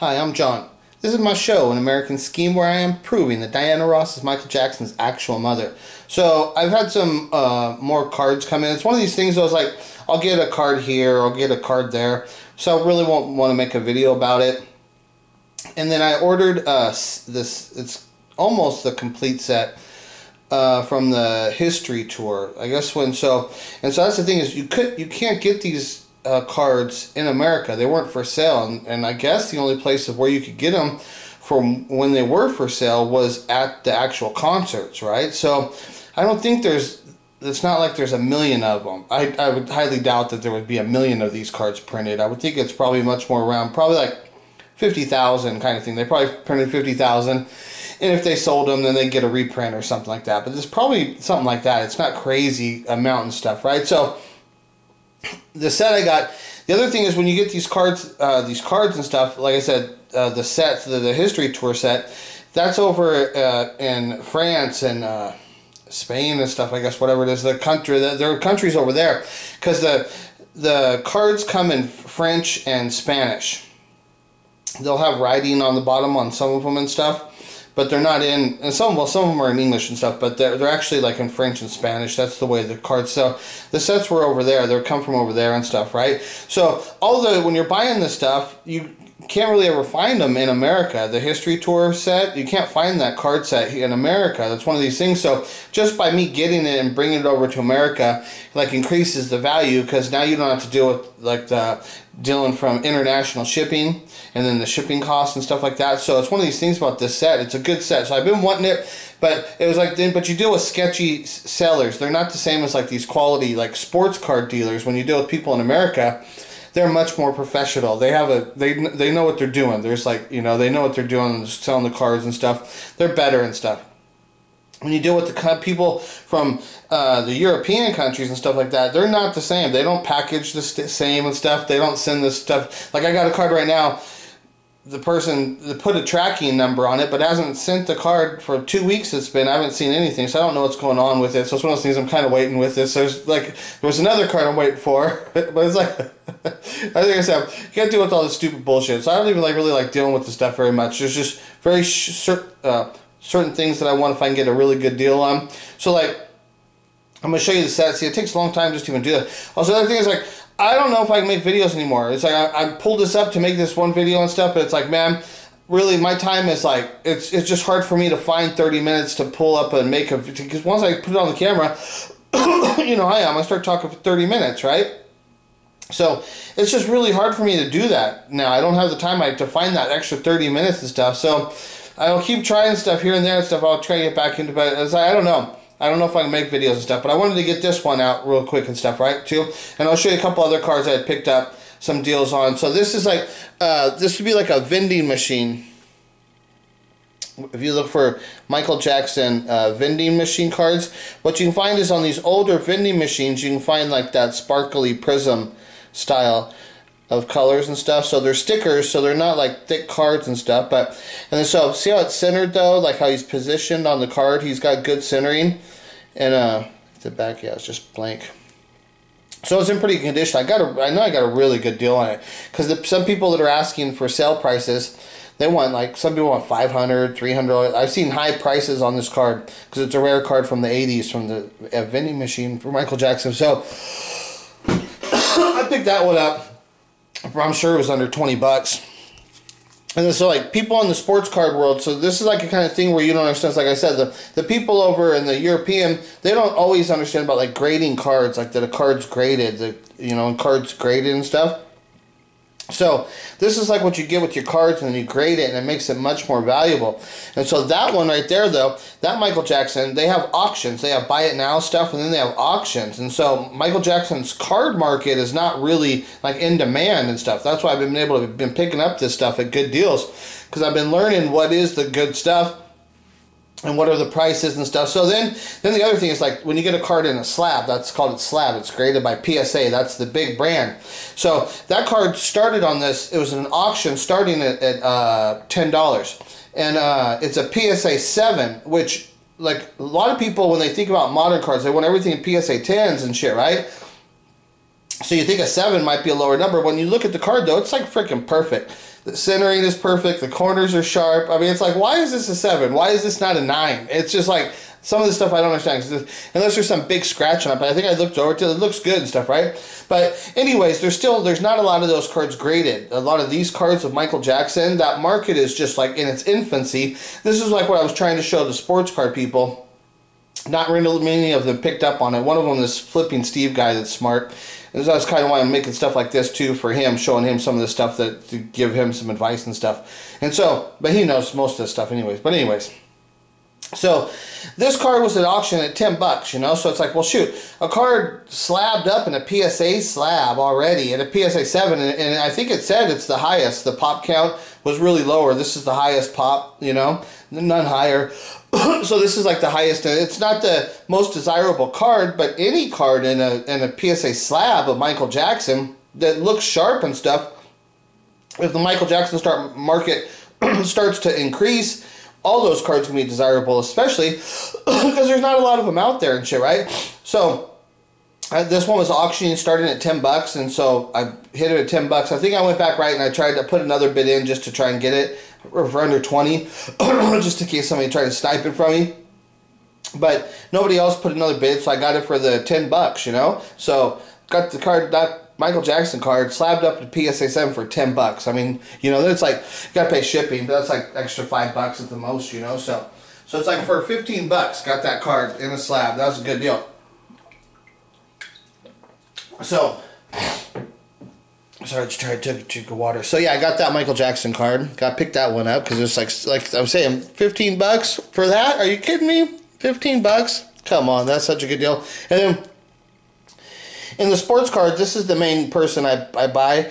Hi, I'm John. This is my show, An American Scheme, where I am proving that Diana Ross is Michael Jackson's actual mother. So I've had some uh, more cards come in. It's one of these things I was like, I'll get a card here, I'll get a card there. So I really won't want to make a video about it. And then I ordered uh, this, it's almost the complete set uh, from the history tour. I guess when so, and so that's the thing is you could you can't get these uh, cards in America. They weren't for sale, and, and I guess the only place of where you could get them from when they were for sale was at the actual concerts, right? So I don't think there's. It's not like there's a million of them. I, I would highly doubt that there would be a million of these cards printed. I would think it's probably much more around, probably like 50,000 kind of thing. They probably printed 50,000. And if they sold them, then they get a reprint or something like that. But it's probably something like that. It's not crazy amount and stuff, right? So the set I got. The other thing is when you get these cards, uh, these cards and stuff. Like I said, uh, the sets, the, the history tour set, that's over uh, in France and uh, Spain and stuff. I guess whatever it is, the country, the, there are countries over there, because the the cards come in French and Spanish. They'll have writing on the bottom on some of them and stuff but they're not in and some well some of them are in english and stuff but they're, they're actually like in french and spanish. That's the way the cards so the sets were over there. They come from over there and stuff right? So the when you're buying this stuff you can't really ever find them in America. The history tour set, you can't find that card set in America. That's one of these things. So just by me getting it and bringing it over to America, like increases the value because now you don't have to deal with like the dealing from international shipping and then the shipping costs and stuff like that. So it's one of these things about this set. It's a good set. So I've been wanting it, but it was like then but you deal with sketchy sellers. They're not the same as like these quality like sports card dealers when you deal with people in America they're much more professional. They have a they they know what they're doing. There's like you know they know what they're doing, selling the cards and stuff. They're better and stuff. When you deal with the people from uh, the European countries and stuff like that, they're not the same. They don't package the same and stuff. They don't send this stuff. Like I got a card right now the person put a tracking number on it, but hasn't sent the card for two weeks. It's been I haven't seen anything, so I don't know what's going on with it. So it's one of those things I'm kind of waiting with this. There's like there was another card I'm waiting for, but it's like I think I said you can't deal with all this stupid bullshit. So I don't even like really like dealing with the stuff very much. There's just very certain uh, certain things that I want if I can get a really good deal on. So like. I'm gonna show you the set. See, it takes a long time just to even do that. Also, the other thing is like I don't know if I can make videos anymore. It's like I, I pulled this up to make this one video and stuff, but it's like, man, really my time is like it's it's just hard for me to find 30 minutes to pull up and make a because once I put it on the camera, you know, I am I start talking for 30 minutes, right? So it's just really hard for me to do that now. I don't have the time I, to find that extra 30 minutes and stuff. So I'll keep trying stuff here and there and stuff. I'll try to get back into, but I don't know. I don't know if I can make videos and stuff, but I wanted to get this one out real quick and stuff, right, too. And I'll show you a couple other cards I picked up some deals on. So this is like, uh, this would be like a vending machine. If you look for Michael Jackson uh, vending machine cards, what you can find is on these older vending machines, you can find like that sparkly prism style of colors and stuff. So they're stickers, so they're not like thick cards and stuff. But and then so see how it's centered though, like how he's positioned on the card. He's got good centering, and uh, the back yeah, it's just blank. So it's in pretty condition. I got a, I know I got a really good deal on it because some people that are asking for sale prices, they want like some people want 500 300 I've seen high prices on this card because it's a rare card from the 80s from the vending machine for Michael Jackson. So I picked that one up I'm sure it was under 20 bucks. And so like people in the sports card world, so this is like a kind of thing where you don't understand. Like I said, the, the people over in the European, they don't always understand about like grading cards, like that a card's graded, the you know, and cards graded and stuff. So this is like what you get with your cards and then you grade it and it makes it much more valuable. And so that one right there though, that Michael Jackson, they have auctions. They have buy it now stuff and then they have auctions. And so Michael Jackson's card market is not really like in demand and stuff. That's why I've been able to been picking up this stuff at good deals because I've been learning what is the good stuff and what are the prices and stuff. So then, then the other thing is like when you get a card in a slab, that's called a slab. It's graded by PSA. That's the big brand. So that card started on this. It was an auction starting at, at uh, ten dollars, and uh, it's a PSA seven, which like a lot of people when they think about modern cards, they want everything in PSA tens and shit, right? So you think a seven might be a lower number. When you look at the card, though, it's like freaking perfect. The centering is perfect. The corners are sharp. I mean, it's like, why is this a seven? Why is this not a nine? It's just like some of the stuff I don't understand. Unless there's some big scratch on it, but I think I looked over to it. It looks good and stuff, right? But anyways, there's still there's not a lot of those cards graded. A lot of these cards of Michael Jackson, that market is just like in its infancy. This is like what I was trying to show the sports card people. Not really many of them picked up on it. One of them, this flipping Steve guy that's smart. That's kind of why I'm making stuff like this too for him, showing him some of the stuff that to give him some advice and stuff. And so, but he knows most of the stuff anyways. But anyways. So this card was at auction at 10 bucks, you know, so it's like, well, shoot, a card slabbed up in a PSA slab already at a PSA 7, and, and, I think it said it's the highest. The pop count was really lower. This is the highest pop, you know, none higher. so this is like the highest. It's not the most desirable card, but any card in a, in a PSA slab of Michael Jackson that looks sharp and stuff, if the Michael Jackson start market starts to increase, all those cards can be desirable, especially because there's not a lot of them out there and shit, right? So uh, this one was auctioning starting at 10 bucks, and so I hit it at 10 bucks. I think I went back right and I tried to put another bid in just to try and get it for under 20, just in case somebody tried to snipe it from me. But nobody else put another bid, so I got it for the 10 bucks, you know? So got the card, that Michael Jackson card slabbed up to PSA 7 for 10 bucks. I mean, you know, it's like, you gotta pay shipping, but that's like extra 5 bucks at the most, you know, so. So it's like for 15 bucks, got that card in a slab. That was a good deal. So, sorry, I just tried to take a drink of water. So yeah, I got that Michael Jackson card. Got picked that one up because it's like, like I was saying, 15 bucks for that? Are you kidding me? 15 bucks? Come on, that's such a good deal. And then in the sports cards, this is the main person I, I buy.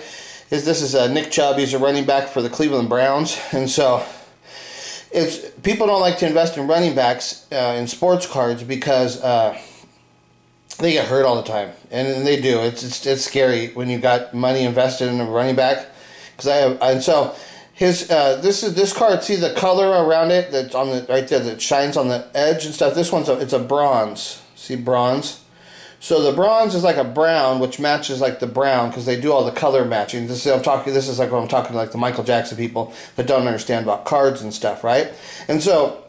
Is this is uh, Nick Chubb? He's a running back for the Cleveland Browns, and so it's people don't like to invest in running backs uh, in sports cards because uh, they get hurt all the time, and, they do. It's, it's it's scary when you got money invested in a running back. Because I have, and so his uh, this is this card. See the color around it that's on the right there that shines on the edge and stuff. This one's a, it's a bronze. See bronze. So the bronze is like a brown, which matches like the brown because they do all the color matching. This is I'm talking. This is like what I'm talking to like the Michael Jackson people that don't understand about cards and stuff, right? And so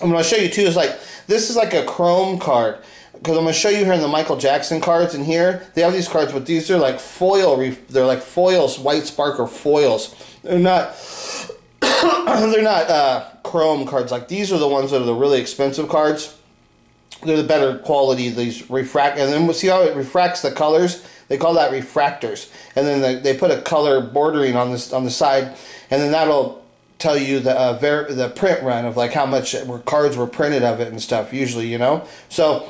I'm going to show you too. Is like this is like a chrome card because I'm going to show you here in the Michael Jackson cards. in here they have these cards, but these are like foil. They're like foils, white sparkle foils. They're not. they're not uh, chrome cards. Like these are the ones that are the really expensive cards they're the better quality. These refract, and then we'll see how it refracts the colors. They call that refractors, and then they, they put a color bordering on this on the side, and then that'll tell you the uh, ver- the print run of like how much cards were printed of it and stuff. Usually, you know, so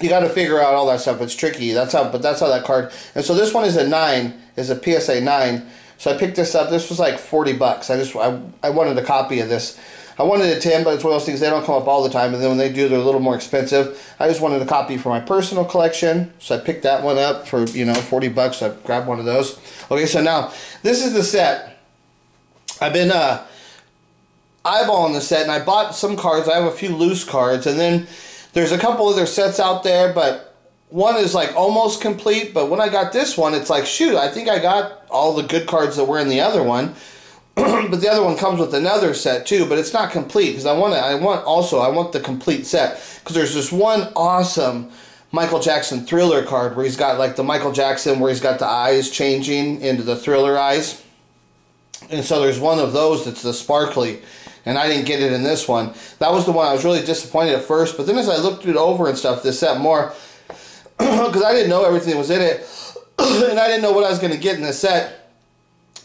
you got to figure out all that stuff. It's tricky. That's how, but that's how that card. And so this one is a nine, is a PSA nine. So I picked this up. This was like forty bucks. I just I, I wanted a copy of this. I wanted a 10, but it's one of those things, they don't come up all the time, and then when they do, they're a little more expensive. I just wanted a copy for my personal collection, so I picked that one up for, you know, 40 bucks. I grabbed one of those. Okay, so now, this is the set. I've been uh, eyeballing the set, and I bought some cards. I have a few loose cards, and then there's a couple other sets out there, but one is like almost complete, but when I got this one, it's like, shoot, I think I got all the good cards that were in the other one. but the other one comes with another set too, but it's not complete because I want to. I want also I want the complete set because there's this one awesome Michael Jackson Thriller card where he's got like the Michael Jackson where he's got the eyes changing into the Thriller eyes, and so there's one of those that's the sparkly, and I didn't get it in this one. That was the one I was really disappointed at first, but then as I looked it over and stuff, this set more because I didn't know everything was in it, and I didn't know what I was going to get in this set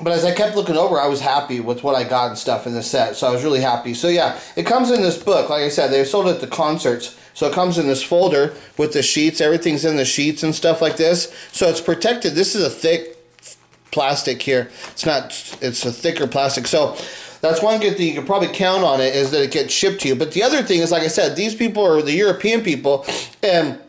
but as I kept looking over, I was happy with what I got and stuff in the set. So I was really happy. So yeah, it comes in this book. Like I said, they sold it at the concerts. So it comes in this folder with the sheets. Everything's in the sheets and stuff like this. So it's protected. This is a thick plastic here. It's not, it's a thicker plastic. So that's one good thing you can probably count on it is that it gets shipped to you. But the other thing is, like I said, these people are the European people and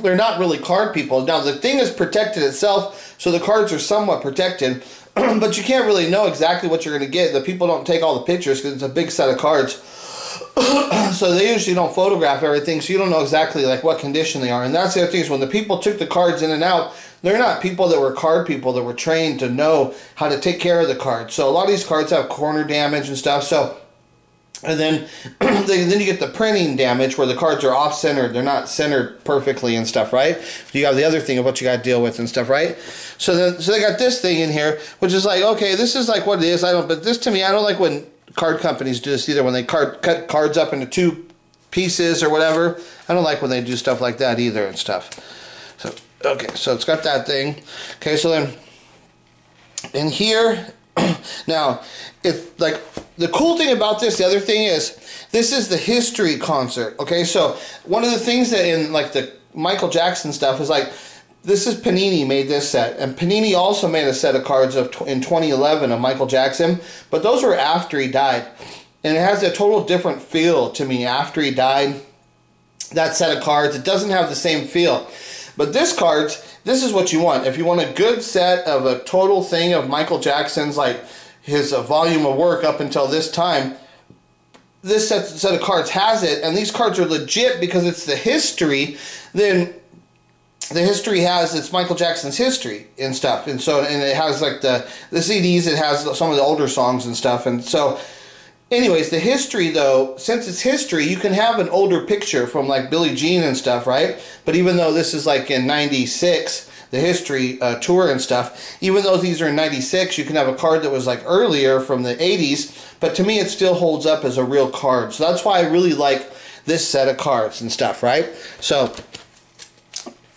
they're not really card people. Now the thing is protected itself. So the cards are somewhat protected. but you can't really know exactly what you're going to get. The people don't take all the pictures because it's a big set of cards. so they usually don't photograph everything, so you don't know exactly like what condition they are. And that's the other thing is when the people took the cards in and out, they're not people that were card people that were trained to know how to take care of the cards. So a lot of these cards have corner damage and stuff. So and then then you get the printing damage where the cards are off centered. They're not centered perfectly and stuff right? You have the other thing of what you got to deal with and stuff right? So then so they got this thing in here which is like okay this is like what it is. I don't but this to me i don't like when card companies do this either. When they card cut cards up into two pieces or whatever i don't like when they do stuff like that either and stuff. So okay so it's got that thing. Okay so then in here now it's like the cool thing about this the other thing is this is the history concert okay? So one of the things that in like the michael jackson stuff is like this is panini made this set and panini also made a set of cards of in 2011 of michael jackson but those were after he died. And it has a total different feel to me after he died. That set of cards it doesn't have the same feel. But this cards this is what you want if you want a good set of a total thing of michael jackson's like his uh, volume of work up until this time. This set, set of cards has it, and these cards are legit because it's the history. Then the history has it's Michael Jackson's history and stuff, and so and it has like the the CDs. It has some of the older songs and stuff, and so. Anyways, the history though, since it's history, you can have an older picture from like Billie Jean and stuff, right? But even though this is like in '96, the history uh, tour and stuff. Even though these are in 96, you can have a card that was like earlier from the 80s, but to me it still holds up as a real card. So that's why I really like this set of cards and stuff, right? So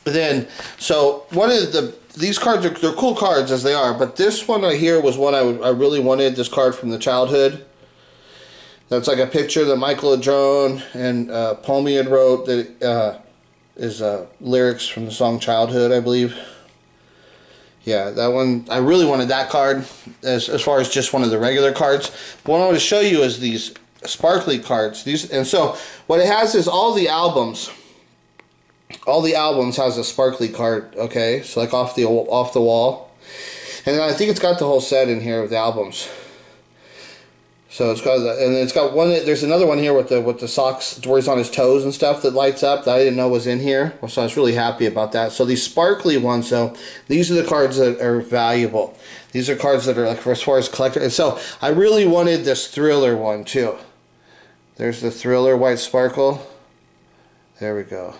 then, so one of the these cards are they're cool cards as they are, but this one right here was one I, I really wanted. This card from the childhood. That's like a picture that Michael Adrone and uh, had wrote that uh, is uh, lyrics from the song Childhood, I believe. Yeah, that one, I really wanted that card as, as far as just one of the regular cards. But what I want to show you is these sparkly cards. These And so what it has is all the albums. All the albums has a sparkly card, okay? So like off the off the wall. And I think it's got the whole set in here of the albums. So it's got, and it's got one. There's another one here with the with the socks where he's on his toes and stuff that lights up that I didn't know was in here. So I was really happy about that. So these sparkly ones, though, these are the cards that are valuable. These are cards that are like for as far as collector. And so I really wanted this thriller one too. There's the thriller white sparkle. There we go.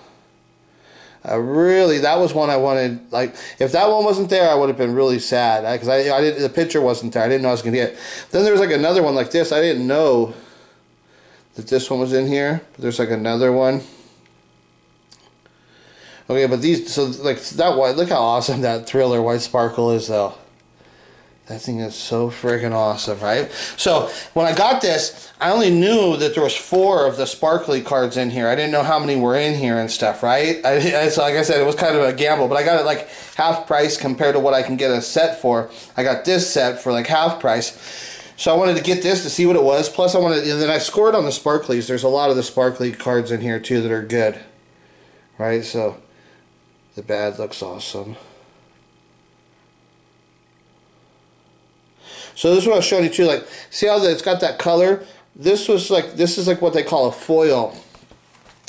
I really that was one I wanted. Like if that one wasn't there, I would have been really sad because I, I, I didn't. The picture wasn't there. I didn't know I was gonna get. Then there was like another one like this. I didn't know that this one was in here. But there's like another one. Okay, but these so like that white. Look how awesome that thriller white sparkle is though. That thing is so freaking awesome, right? So when I got this, I only knew that there was four of the sparkly cards in here. I didn't know how many were in here and stuff, right? I, so like I said, it was kind of a gamble, but I got it like half price compared to what I can get a set for. I got this set for like half price. So I wanted to get this to see what it was. Plus I wanted, and then I scored on the sparklies. There's a lot of the sparkly cards in here too that are good, right? So the bad looks awesome. So this is what I was showing you too. Like, see how it's got that color? This was like this is like what they call a foil.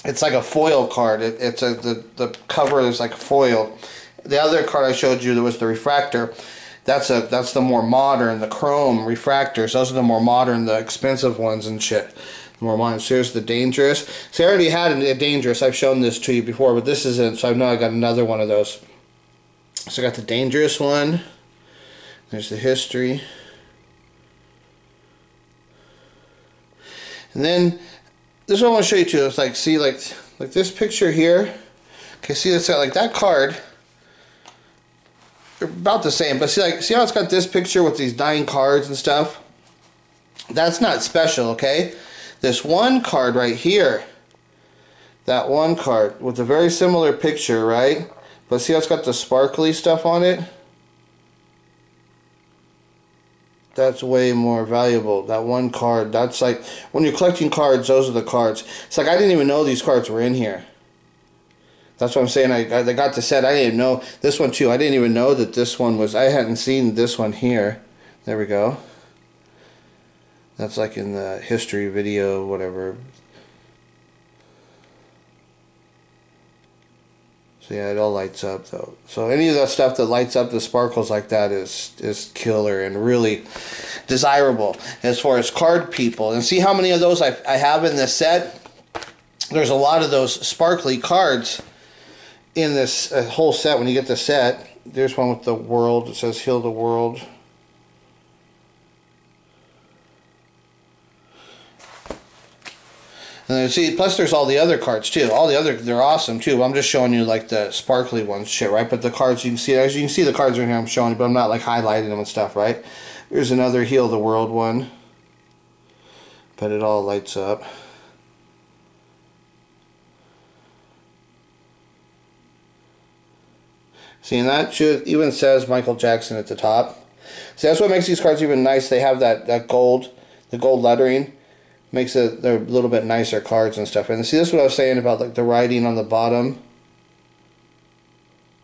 It's like a foil card. It, it's a the the cover is like foil. The other card I showed you that was the refractor. That's a that's the more modern, the chrome refractors. Those are the more modern, the expensive ones and shit. The more modern. So here's the dangerous. See, I already had a dangerous. I've shown this to you before, but this isn't. So I know I got another one of those. So I got the dangerous one. There's the history. And then this is what I want to show you too. It's like see like like this picture here. Okay, see it's like that card. About the same, but see like see how it's got this picture with these nine cards and stuff? That's not special, okay? This one card right here. That one card with a very similar picture, right? But see how it's got the sparkly stuff on it? That's way more valuable. That one card, that's like when you're collecting cards, those are the cards. It's like I didn't even know these cards were in here. That's what I'm saying. I, I got the set. I didn't know this one too. I didn't even know that this one was. I hadn't seen this one here. There we go. That's like in the history video, whatever. So yeah, it all lights up though. So any of that stuff that lights up the sparkles like that is is killer and really desirable as far as card people. And see how many of those I, I have in this set? There's a lot of those sparkly cards in this uh, whole set when you get the set. There's one with the world. It says heal the world. And see, plus there's all the other cards too. All the other, they're awesome too. I'm just showing you like the sparkly ones, shit, right? But the cards, you can see, as you can see the cards are here I'm showing you, but I'm not like highlighting them and stuff, right? There's another Heal the World one. But it all lights up. See, and that should, even says Michael Jackson at the top. See, that's what makes these cards even nice. They have that, that gold, the gold lettering. Makes it, they're a little bit nicer cards and stuff. And see, this is what I was saying about like the writing on the bottom.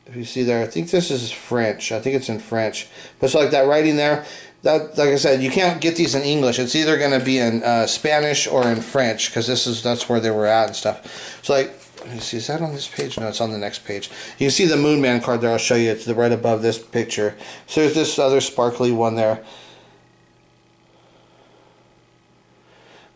If you see there, I think this is French. I think it's in French. But it's like that writing there, that like I said, you can't get these in English. It's either going to be in uh, Spanish or in French because this is that's where they were at and stuff. So like see, is that on this page? No, it's on the next page. You can see the Moon Man card there. I'll show you. It's the right above this picture. So there's this other sparkly one there.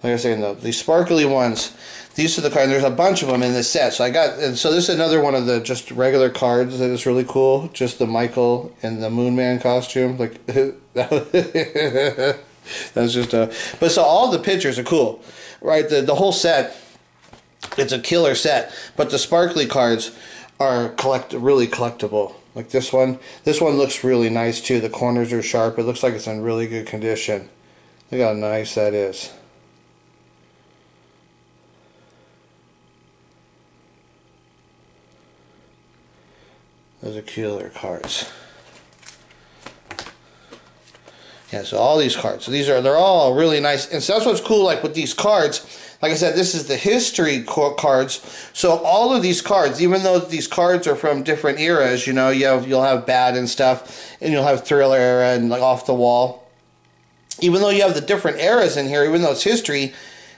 Like I was saying, the, the sparkly ones, these are the cards. There's a bunch of them in this set. So I got, and so this is another one of the just regular cards that is really cool. Just the Michael and the Moon Man costume. Like, that's just a, but so all the pictures are cool, right? The, the whole set it's a killer set, but the sparkly cards are collect really collectible. Like this one, this one looks really nice too. The corners are sharp. It looks like it's in really good condition. Look how nice that is. Those are killer cards. Yeah, so all these cards. So these are, they're all really nice. And so that's what's cool, like with these cards. Like I said, this is the history cards. So all of these cards, even though these cards are from different eras, you know, you have, you'll have bad and stuff, and you'll have thriller era and like off the wall. Even though you have the different eras in here, even though it's history,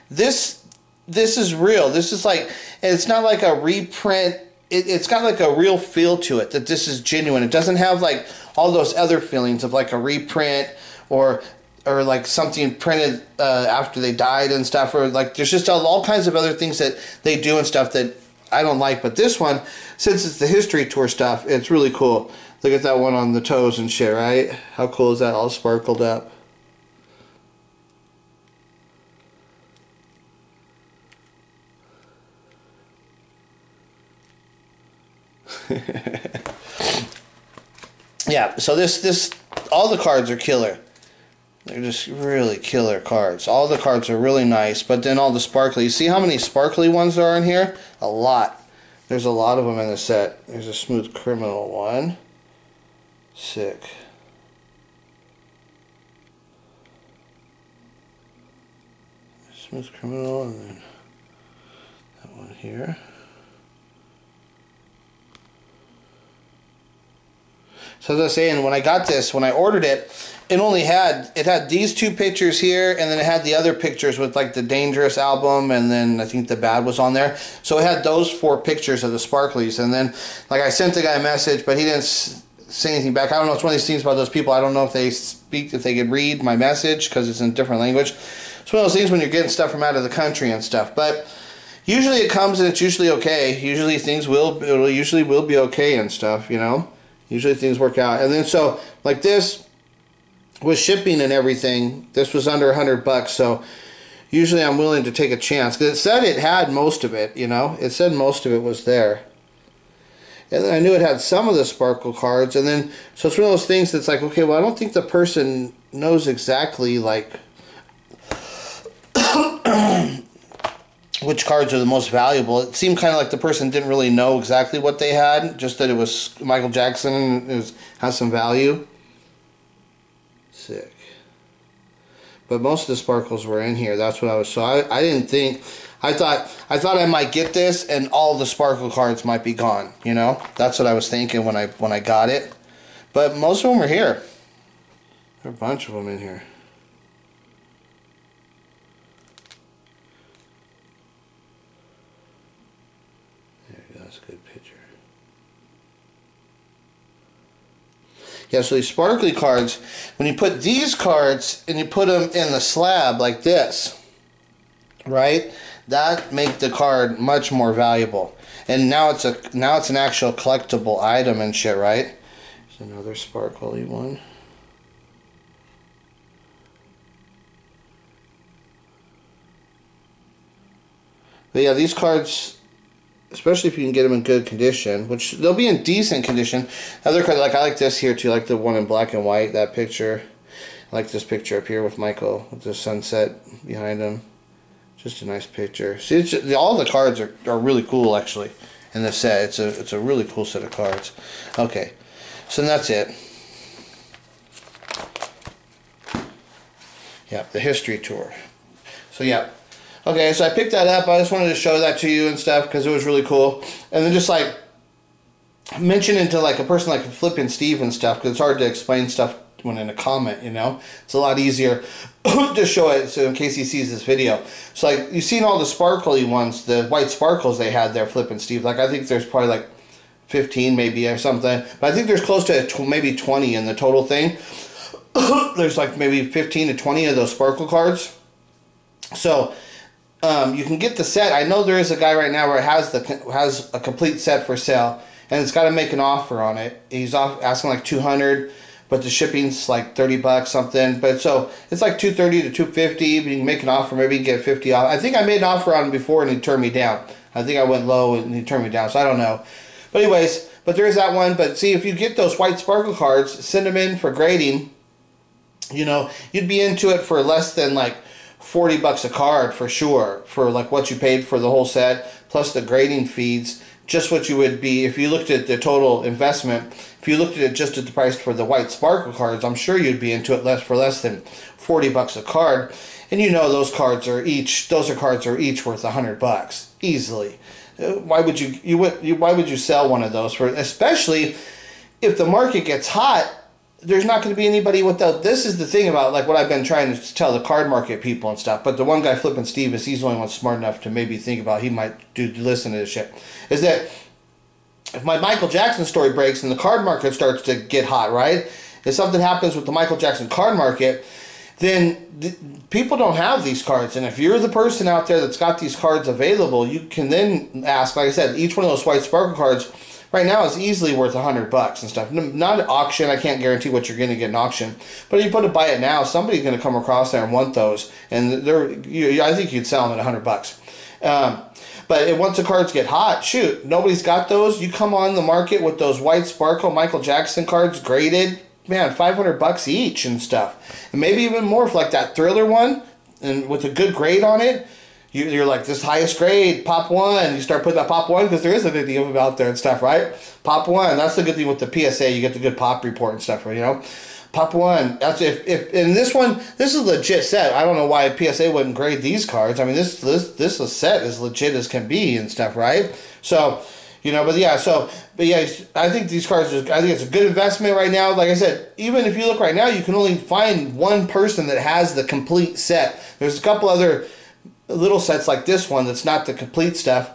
this this is real. This is like, it's not like a reprint. It, it's got like a real feel to it that this is genuine. It doesn't have like all those other feelings of like a reprint or or like something printed uh, after they died and stuff, or like there's just all, all kinds of other things that they do and stuff that I don't like. But this one, since it's the history tour stuff, it's really cool. Look at that one on the toes and shit, right? How cool is that? All sparkled up. yeah, so this this all the cards are killer. They're just really killer cards. All the cards are really nice, but then all the sparkly. See how many sparkly ones there are in here? A lot. There's a lot of them in the set. There's a Smooth Criminal one. Sick. Smooth Criminal and then that one here. So as I was saying, when I got this, when I ordered it, it only had it had these two pictures here and then it had the other pictures with like the dangerous album and then i think the bad was on there. So it had those four pictures of the sparklies and then like i sent the guy a message but he didn't say anything back. I don't know it's one of these things about those people i don't know if they speak if they could read my message because it's in a different language. It's one of those things when you're getting stuff from out of the country and stuff but usually it comes and it's usually okay. Usually things will usually will be okay and stuff you know usually things work out and then so like this with shipping and everything, this was under a hundred bucks. So usually I'm willing to take a chance because it said it had most of it. You know, it said most of it was there. And then I knew it had some of the sparkle cards, and then so it's one of those things that's like, okay, well, I don't think the person knows exactly like which cards are the most valuable. It seemed kind of like the person didn't really know exactly what they had, just that it was Michael Jackson and it was, has some value. Sick. But most of the sparkles were in here. That's what I was. So I, I didn't think. I thought I thought I might get this and all the sparkle cards might be gone. You know, that's what I was thinking when I when I got it. But most of them are here. There are a bunch of them in here. There you go. That's a good picture. Yeah, so these sparkly cards, when you put these cards and you put them in the slab like this, right? That make the card much more valuable. And now it's a now it's an actual collectible item and shit, right? There's another sparkly one. But yeah, these cards, especially if you can get them in good condition, which they'll be in decent condition. Other cards, like I like this here too, like the one in black and white, that picture. I like this picture up here with Michael, with the sunset behind him. Just a nice picture. See, just, all the cards are, are really cool actually in the set. It's a, it's a really cool set of cards. Okay, so that's it. Yeah, the history tour. So yeah, Okay, so I picked that up. I just wanted to show that to you and stuff because it was really cool. And then just like mention it to like a person like Flippin' Steve and stuff because it's hard to explain stuff when in a comment, you know? It's a lot easier to show it so in case he sees this video. So like you've seen all the sparkly ones, the white sparkles they had there, Flippin' Steve. Like I think there's probably like 15 maybe or something. But I think there's close to maybe 20 in the total thing. there's like maybe 15 to 20 of those sparkle cards. So um, you can get the set. I know there is a guy right now where it has the has a complete set for sale, and it's got to make an offer on it. He's off, asking like two hundred, but the shipping's like thirty bucks something. But so it's like two thirty to two fifty. You can make an offer, maybe get fifty off. I think I made an offer on him before and he turned me down. I think I went low and he turned me down. So I don't know. But anyways, but there is that one. But see, if you get those white sparkle cards, send them in for grading. You know, you'd be into it for less than like 40 bucks a card for sure for like what you paid for the whole set plus the grading fees just what you would be if you looked at the total investment if you looked at it just at the price for the white sparkle cards i'm sure you'd be into it less for less than 40 bucks a card. And you know those cards are each those are cards are each worth 100 bucks easily. Uh, why would you you would you, why would you sell one of those for especially if the market gets hot there's not going to be anybody without. This is the thing about like what I've been trying to tell the card market people and stuff. But the one guy flipping Steve is he's the only one smart enough to maybe think about he might do listen to this shit. Is that if my Michael Jackson story breaks and the card market starts to get hot, right? If something happens with the Michael Jackson card market, then th- people don't have these cards. And if you're the person out there that's got these cards available, you can then ask, like I said, each one of those white sparkle cards right now is easily worth a hundred bucks and stuff. Not at auction. I can't guarantee what you're going to get in auction, but if you put to buy it now, somebody's going to come across there and want those, and they're. You, I think you'd sell them at a hundred bucks. Um, but it once the cards get hot, shoot, nobody's got those. You come on the market with those white sparkle Michael Jackson cards graded, man, five hundred bucks each and stuff, and maybe even more for like that Thriller one, and with a good grade on it you, are like this highest grade pop one. You start putting that pop one because there is a big deal out there and stuff right? Pop one that's the good thing with the psa you get the good pop report and stuff right you know? Pop one that's if, if in this one this is legit set. I don't know why psa wouldn't grade these cards. I mean this this this set is legit as can be and stuff right? So you know but yeah so but yeah i think these cards are, i think it's a good investment right now. Like i said even if you look right now you can only find one person that has the complete set. There's a couple other little sets like this one that's not the complete stuff.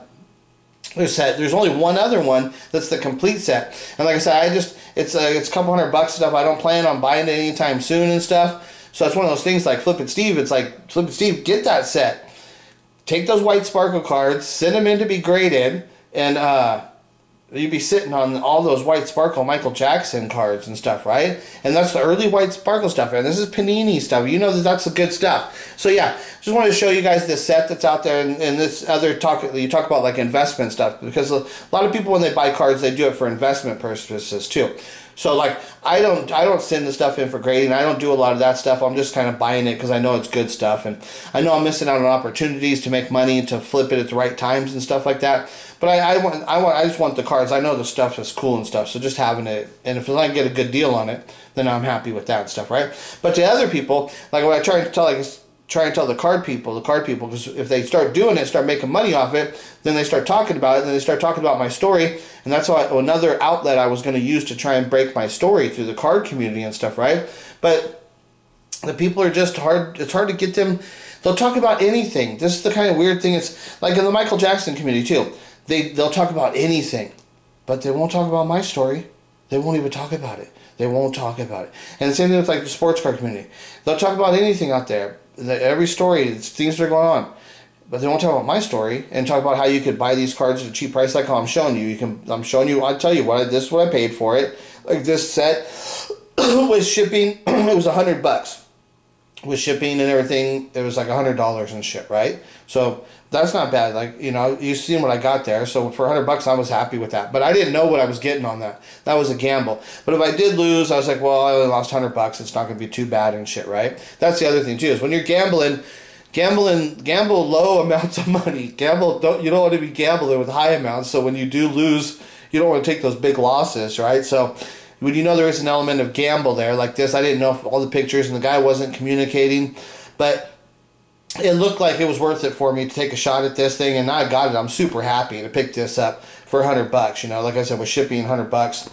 There's set. There's only one other one that's the complete set, and like I said, I just it's a it's a couple hundred bucks stuff. I don't plan on buying it anytime soon and stuff. So it's one of those things like Flippin' Steve. It's like Flippin' Steve, get that set. Take those white sparkle cards, send them in to be graded, and uh, you'd be sitting on all those white sparkle Michael Jackson cards and stuff, right? And that's the early white sparkle stuff, and this is Panini stuff. You know that that's the good stuff. So yeah, just wanted to show you guys this set that's out there, and, and this other talk you talk about like investment stuff because a lot of people when they buy cards they do it for investment purposes too. So like I don't I don't send the stuff in for grading. I don't do a lot of that stuff. I'm just kind of buying it because I know it's good stuff, and I know I'm missing out on opportunities to make money to flip it at the right times and stuff like that. But I, I want I want I just want the cards. I know the stuff is cool and stuff. So just having it, and if I get a good deal on it, then I'm happy with that and stuff, right? But to other people, like what I try to tell, like try and tell the card people, the card people, because if they start doing it, start making money off it, then they start talking about it, then they start talking about my story, and that's why another outlet I was going to use to try and break my story through the card community and stuff, right? But the people are just hard. It's hard to get them. They'll talk about anything. This is the kind of weird thing. It's like in the Michael Jackson community too. They they'll talk about anything, but they won't talk about my story. They won't even talk about it. They won't talk about it. And the same thing with like the sports car community. They'll talk about anything out there. Every story, things that are going on. But they won't talk about my story and talk about how you could buy these cards at a cheap price, like how I'm showing you. You can. I'm showing you. I tell you what. I, this is what I paid for it. Like this set with shipping, it was a hundred bucks. With shipping and everything, it was like a hundred dollars and shit, right? So that's not bad. Like you know, you seen what I got there. So for hundred bucks, I was happy with that. But I didn't know what I was getting on that. That was a gamble. But if I did lose, I was like, well, I only lost hundred bucks. It's not gonna be too bad and shit, right? That's the other thing too. Is when you're gambling, gambling, gamble low amounts of money. Gamble don't you don't want to be gambling with high amounts. So when you do lose, you don't want to take those big losses, right? So when you know there is an element of gamble there, like this, I didn't know all the pictures and the guy wasn't communicating, but it looked like it was worth it for me to take a shot at this thing, and I got it. I'm super happy to pick this up for hundred bucks. You know, like I said, with shipping, hundred bucks.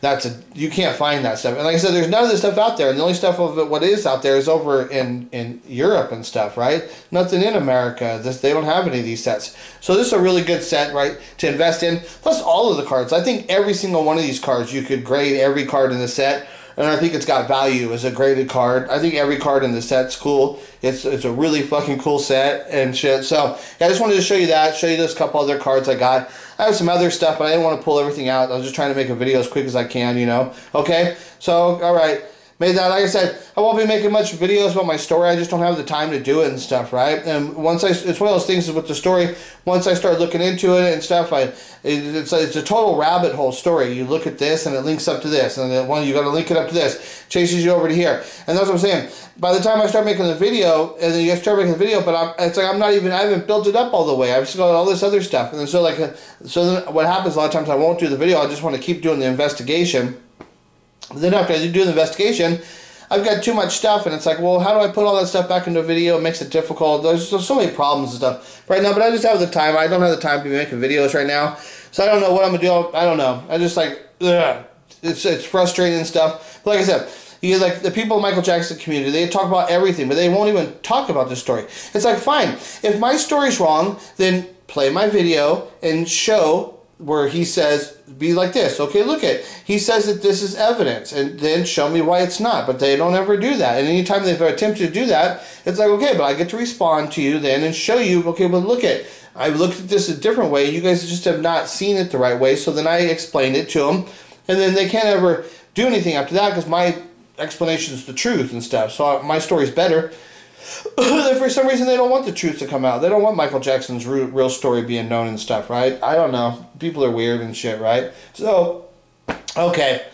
That's a you can't find that stuff. And like I said, there's none of this stuff out there. And the only stuff of it, what is out there is over in in Europe and stuff, right? Nothing in America. This they don't have any of these sets. So this is a really good set, right, to invest in. Plus all of the cards. I think every single one of these cards you could grade every card in the set and I think it's got value as a graded card. I think every card in the set's cool. It's it's a really fucking cool set and shit. So yeah, I just wanted to show you that, show you those couple other cards I got. I have some other stuff, but I didn't want to pull everything out. I was just trying to make a video as quick as I can, you know. Okay, so all right made that. Like I said, I won't be making much videos about my story. I just don't have the time to do it and stuff, right? And once I, it's one of those things with the story. Once I start looking into it and stuff, I, it, it's a, it's a total rabbit hole story. You look at this and it links up to this, and then one you got to link it up to this, chases you over to here, and that's what I'm saying. By the time I start making the video, and then you start making the video, but I'm, it's like I'm not even, I haven't built it up all the way. I've still got all this other stuff, and then so like, so then what happens a lot of times I won't do the video. I just want to keep doing the investigation then after I do the investigation, I've got too much stuff, and it's like, well, how do I put all that stuff back into a video? It makes it difficult. There's, so many problems and stuff right now, but I just have the time. I don't have the time to be making videos right now, so I don't know what I'm gonna do. I don't know. I just like, ugh. it's it's frustrating and stuff. But like I said, you like the people in Michael Jackson community, they talk about everything, but they won't even talk about the story. It's like, fine, if my story's wrong, then play my video and show where he says be like this. Okay look at he says that this is evidence and then show me why it's not. But they don't ever do that. And anytime they've attempted to do that it's like okay but i get to respond to you then and show you okay but look at I've looked at this a different way. You guys just have not seen it the right way. So then i explained it to them and then they can't ever do anything after that because my explanation is the truth and stuff. So my story's better for some reason they don't want the truth to come out. They don't want Michael Jackson's real story being known and stuff, right? I don't know. People are weird and shit, right? So, okay.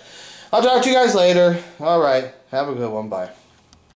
I'll talk to you guys later. All right. Have a good one. Bye.